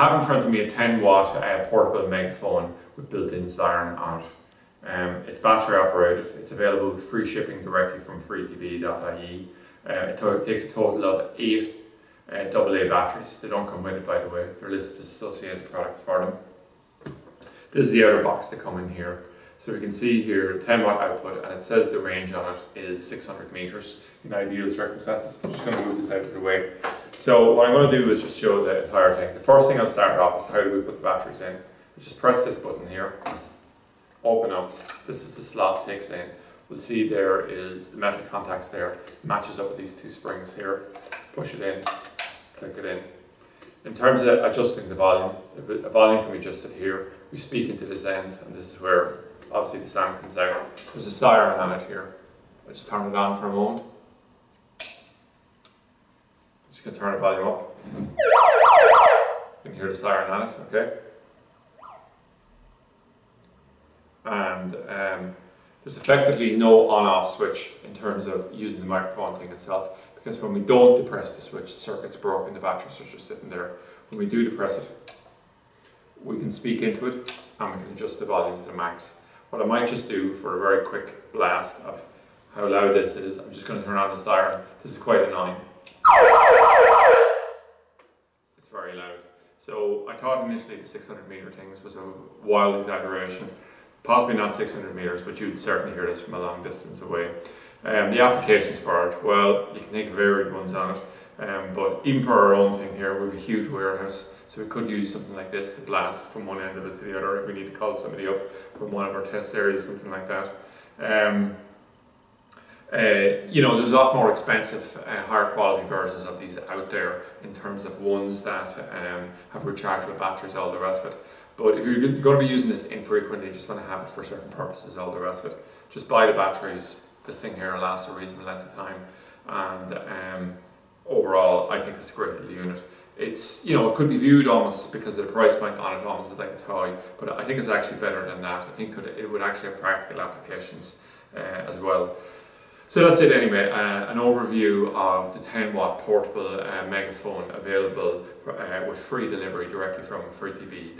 have in front of me a 10 watt uh, portable megaphone with built-in siren on it. Um, it's battery operated, it's available with free shipping directly from freetv.ie. Uh, it takes a total of 8 uh, AA batteries. They don't come with it by the way, they're listed as associated products for them. This is the outer box that come in here. So we can see here 10 watt output and it says the range on it is 600 meters in ideal circumstances. I'm just going to move this out of the way. So what I'm going to do is just show the entire thing. The first thing I'll start off is how do we put the batteries in. Just press this button here, open up, this is the slot takes in. We'll see there is the metal contacts there, matches up with these two springs here. Push it in, click it in. In terms of adjusting the volume, the volume can be adjusted here. We speak into this end and this is where obviously the sound comes out. There's a siren on it here. I just turn it on for a moment. Just gonna turn the volume up. You can hear the siren on it, okay? And um, there's effectively no on-off switch in terms of using the microphone thing itself because when we don't depress the switch, the circuit's broken, the batteries are just sitting there. When we do depress it, we can speak into it and we can adjust the volume to the max. What I might just do for a very quick blast of how loud this is, I'm just going to turn on the siren. This is quite annoying. It's very loud. So I thought initially the 600 meter things was a wild exaggeration. Possibly not 600 meters, but you'd certainly hear this from a long distance away. Um, the applications for it, well, you can think varied ones on it. Um, but even for our own thing here, we have a huge warehouse, so we could use something like this to blast from one end of it to the other if we need to call somebody up from one of our test areas, something like that. Um, uh, you know, there's a lot more expensive, uh, higher quality versions of these out there in terms of ones that um, have rechargeable batteries, all the rest of it. But if you're going to be using this infrequently, you just want to have it for certain purposes, all the rest of it, just buy the batteries. This thing here lasts a reasonable length of time. And um, overall, I think it's a great little unit. It's, you know, it could be viewed almost because of the price point on it, almost like a toy, but I think it's actually better than that. I think it would actually have practical applications uh, as well. So that's it anyway, uh, an overview of the 10 watt portable uh, megaphone available for, uh, with free delivery directly from freetv.ie.